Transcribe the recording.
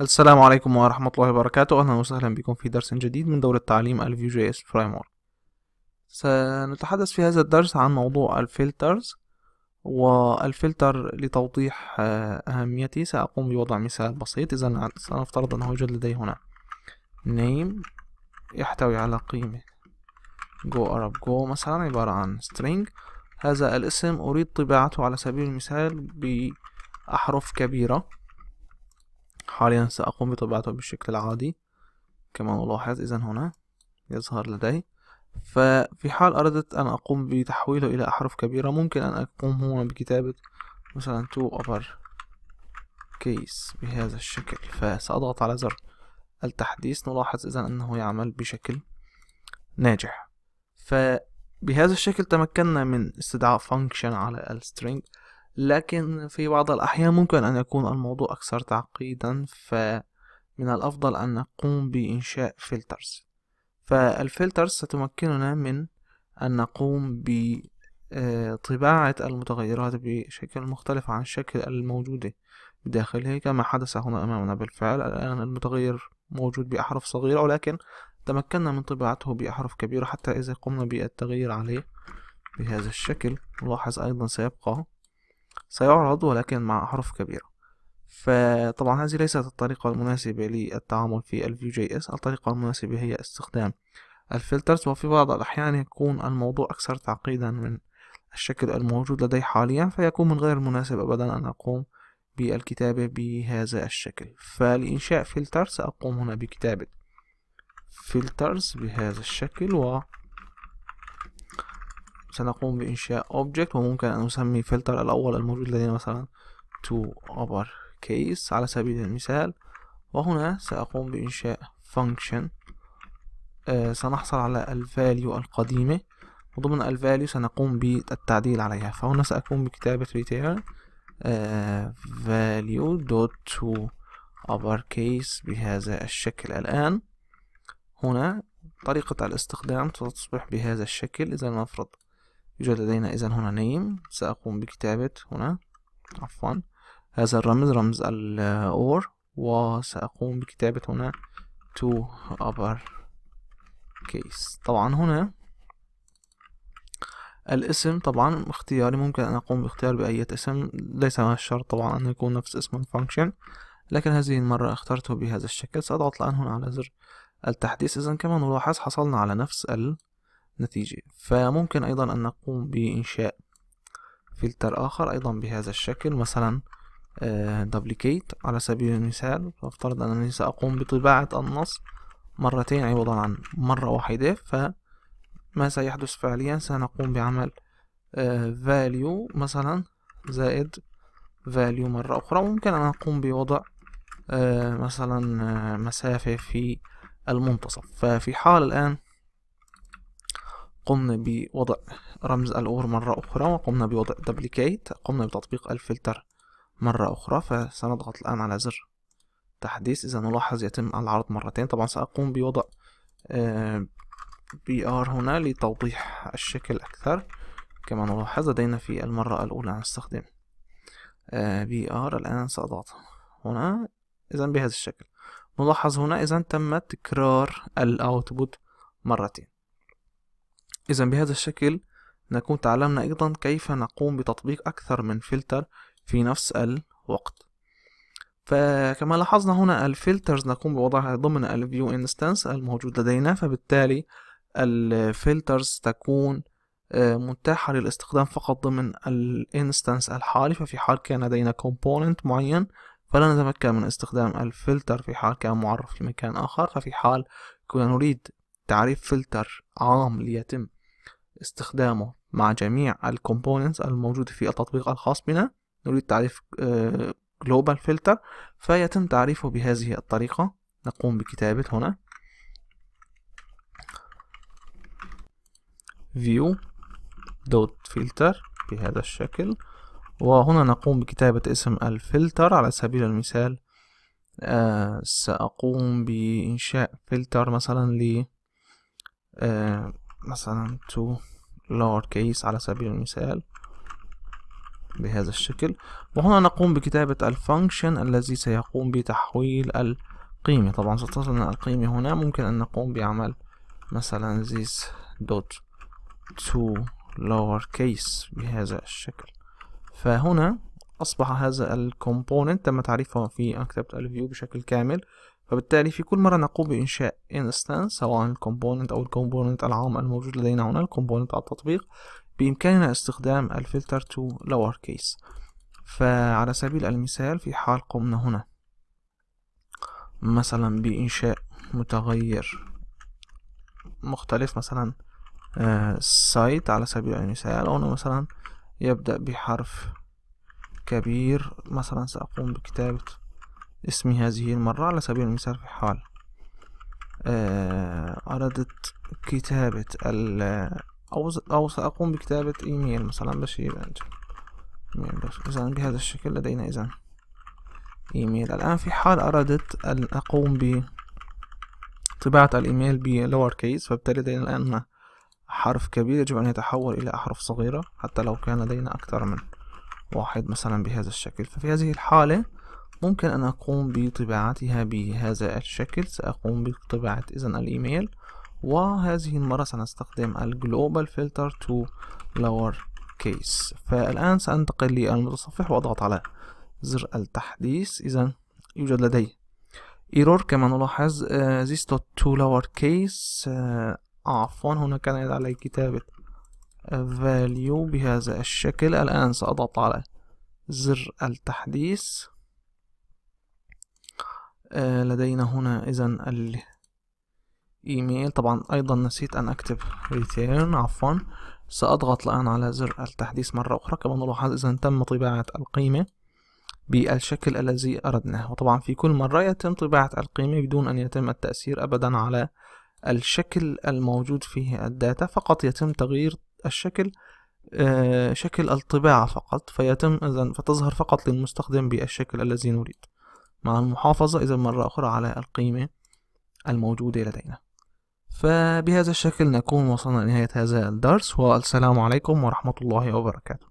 السلام عليكم ورحمة الله وبركاته. أهلا وسهلا بكم في درس جديد من دورة تعليم ال Vue JS سنتحدث في هذا الدرس عن موضوع ال filters والفلتر لتوضيح آه، أهميته. سأقوم بوضع مثال بسيط. إذا سنفترض أنه يوجد لدي هنا name يحتوي على قيمة go arab go مثلا عبارة عن string. هذا الاسم أريد طباعته على سبيل المثال بأحرف كبيرة. حاليا سأقوم بطباعته بالشكل العادي. كما نلاحظ إذا هنا يظهر لدي. ففي حال أردت أن أقوم بتحويله إلى أحرف كبيرة ممكن أن أقوم هنا بكتابة مثلا to upper case بهذا الشكل. فسأضغط على زر التحديث. نلاحظ إذا أنه يعمل بشكل ناجح. فبهذا الشكل تمكنا من استدعاء function على ال string لكن في بعض الأحيان ممكن أن يكون الموضوع أكثر تعقيدا فمن الأفضل أن نقوم بإنشاء filters. فال filters ستمكننا من أن نقوم بطباعة المتغيرات بشكل مختلف عن الشكل الموجود بداخله كما حدث هنا أمامنا. بالفعل الآن المتغير موجود بأحرف صغيرة ولكن تمكنا من طباعته بأحرف كبيرة حتى إذا قمنا بالتغيير عليه بهذا الشكل. نلاحظ أيضا سيبقى سيعرض ولكن مع أحرف كبيرة. فطبعا هذه ليست الطريقة المناسبة للتعامل في ال Vue JS الطريقة المناسبة هي استخدام ال filters وفي بعض الأحيان يكون الموضوع أكثر تعقيدا من الشكل الموجود لدي حاليا فيكون من غير المناسب أبدا أن أقوم بالكتابة بهذا الشكل. فلإنشاء فلتر سأقوم هنا بكتابة filters بهذا الشكل و سنقوم بإنشاء object وممكن أن نسمي فلتر الأول الموجود لدينا مثلا to upper case على سبيل المثال. وهنا سأقوم بإنشاء function. آه سنحصل على ال value القديمة. وضمن ال value سنقوم بالتعديل عليها. فهنا سأقوم بكتابة return. آه value dot to upper case بهذا الشكل الآن. هنا طريقة الاستخدام تصبح بهذا الشكل. إذا نفرض يوجد لدينا إذا هنا name سأقوم بكتابة هنا. عفوا. هذا الرمز رمز ال or وسأقوم بكتابة هنا to upper case. طبعا هنا الاسم طبعا اختياري ممكن أن أقوم باختيار بأي اسم. ليس من الشرط طبعا أن يكون نفس اسم الفانكشن. لكن هذه المرة اخترته بهذا الشكل. سأضغط الآن هنا على زر التحديث. إذا كما نلاحظ حصلنا على نفس النتيجة فممكن أيضا أن نقوم بإنشاء فلتر آخر أيضا بهذا الشكل مثلا دبليكيت على سبيل المثال فافترض أنني سأقوم بطباعة النص مرتين عوضا عن مرة واحدة فما سيحدث فعليا؟ سنقوم بعمل value مثلا زائد value مرة أخرى. ممكن أن أقوم بوضع مثلا مسافة في المنتصف. ففي حال الآن قمنا بوضع رمز ال or مرة أخرى وقمنا بوضع duplicate قمنا بتطبيق الفلتر مرة أخرى فسنضغط الآن على زر تحديث. إذا نلاحظ يتم العرض مرتين. طبعا سأقوم بوضع br هنا لتوضيح الشكل أكثر. كما نلاحظ لدينا في المرة الأولى نستخدم br الآن سأضغط هنا. إذا بهذا الشكل. نلاحظ هنا إذا تم تكرار ال output مرتين. إذا بهذا الشكل نكون تعلمنا أيضا كيف نقوم بتطبيق أكثر من فلتر في نفس الوقت. فكما لاحظنا هنا ال filters نقوم بوضعها ضمن ال Vue instance الموجود لدينا فبالتالي ال filters تكون متاحة للاستخدام فقط ضمن ال instance الحالي ففي حال كان لدينا component معين فلا نتمكن من استخدام الفلتر في حال كان معرف في مكان آخر ففي حال كنا نريد تعريف فلتر عام ليتم. استخدامه مع جميع ال components الموجودة في التطبيق الخاص بنا. نريد تعريف global filter. فيتم تعريفه بهذه الطريقة. نقوم بكتابة هنا. view dot filter بهذا الشكل. وهنا نقوم بكتابة اسم الفلتر. على سبيل المثال آه سأقوم بإنشاء فلتر مثلا ل آه مثلا to lower case على سبيل المثال بهذا الشكل. وهنا نقوم بكتابة ال function الذي سيقوم بتحويل القيمة. طبعا ستظهر القيمة هنا. ممكن أن نقوم بعمل مثلا this dot to lower case بهذا الشكل. فهنا أصبح هذا ال component تم تعريفه في مكتبة ال Vue بشكل كامل. فبالتالي في كل مرة نقوم بإنشاء instance سواء ال component أو ال component العام الموجود لدينا هنا ال component على التطبيق بإمكاننا استخدام الفلتر to lower case. فعلى سبيل المثال في حال قمنا هنا مثلا بإنشاء متغير مختلف مثلا سايت على سبيل المثال أو مثلا يبدأ بحرف كبير مثلا سأقوم بكتابة اسمي هذه المرة على سبيل المثال في حال آه، أردت كتابة ال أو أو سأقوم بكتابة إيميل مثلا أنت. إذا بهذا الشكل لدينا إذا إيميل. الآن في حال أردت أن أقوم بطباعة الإيميل ب lower case فبالتالي لدينا الآن حرف كبير يجب أن يتحول إلى أحرف صغيرة حتى لو كان لدينا أكثر من واحد مثلا بهذا الشكل. ففي هذه الحالة ممكن أن أقوم بطباعتها بهذا الشكل. سأقوم بطباعة إذن الإيميل وهذه المرة سنستخدم ال global filter to lower case. فالآن سأنتقل للمتصفح وأضغط على زر التحديث. إذا يوجد لدي error كما نلاحظ this dot to lower case. uh, عفوا هنا كان علي كتابة value بهذا الشكل. الآن سأضغط على زر التحديث. آه لدينا هنا إذا الإيميل. طبعا أيضا نسيت أن أكتب return عفوا. سأضغط الآن على زر التحديث مرة أخرى. كما نلاحظ إذا تم طباعة القيمة بالشكل الذي أردناه. وطبعا في كل مرة يتم طباعة القيمة بدون أن يتم التأثير أبدا على الشكل الموجود فيه الداتا. فقط يتم تغيير الشكل آه، شكل الطباعة فقط. فيتم إذن فتظهر فقط للمستخدم بالشكل الذي نريد. مع المحافظة إذا مرة أخرى على القيمة الموجودة لدينا. فبهذا الشكل نكون وصلنا لنهاية هذا الدرس والسلام عليكم ورحمة الله وبركاته.